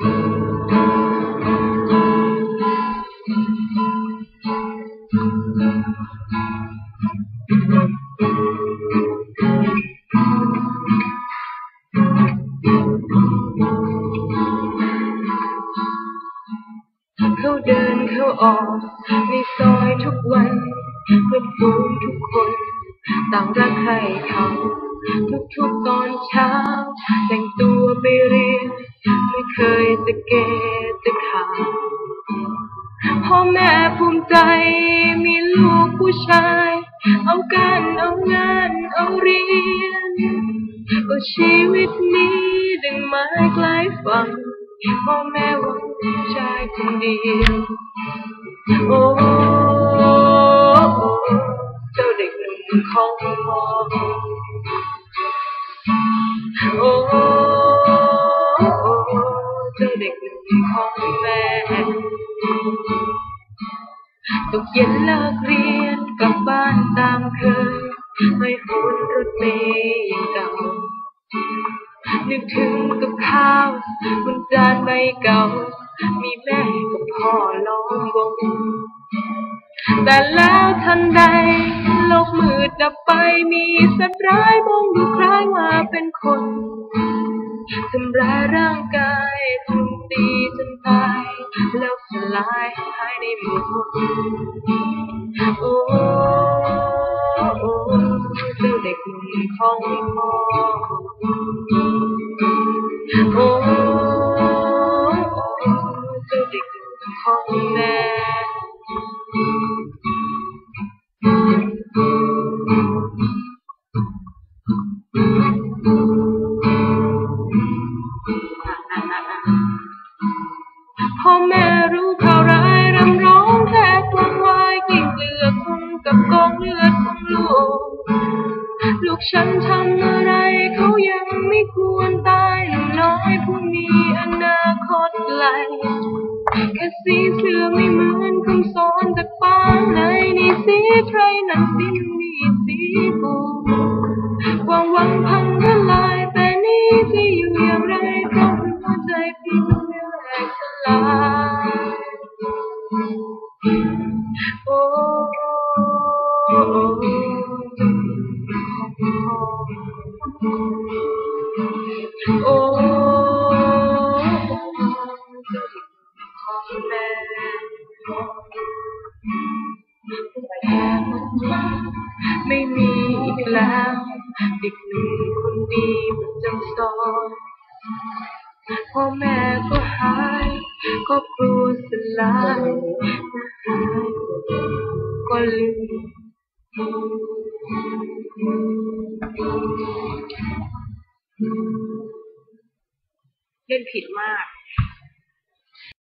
เขาเดินเขาออกในซอยทุกวันเพื่อนฝูงทุกคนต่างรักใครเขาทุกๆตอนเช้าแต่งตัวไปเรียน เคยตะเกตะขาพ่อแม่ภูมิใจมีลูกผู้ชาย เอาการเอางานเอาเรียน ก็ชีวิตนี้ดึงไม้ไกลฝั่งพ่อแม่หวังผู้ชายคนเดียวโอ้ จ้าเด็กหนุ่มของแม่ตกเย็นเลิกเรียนกลับบ้านตามเคย ไม่โหนรถเมย์อย่างเก่า นึกถึงกับข้าวบนจานใบเก่า มีแม่กับพ่อล้อมวง แต่แล้วทันใด โลกมืดดับไปมีสัตว์ร้ายมองดูคล้ายว่าเป็นคน ทำร้ายร่างกายทุบตีจนตายแล้วสลายหายในหมู่โอ้โอ้เจ้าเด็กหนุ่มของพ่อโอ้เจ้าเด็กหนุ่มของแม่ ฉันทำอะไรเขายังไม่ควรตายหน้อยผู้มีอนาคตไกล แค่สีเสื้อไม่เหมือนคำสอนจากป้าไหนนี่สีใครนั้นสีมีสีกูความหวังพังทลายแต่นี่จะอยู่อย่างไรเพราะหัวใจพี่แหลกสลายโอ้ โอ้เจ้าหญิงของแม่ไม่มีอีกแล้วเด็กหนุ่มคนดีประจำซอยพ่อแม่ก็หายครอบครัวสลายหายก็ลืม เล่นผิดมาก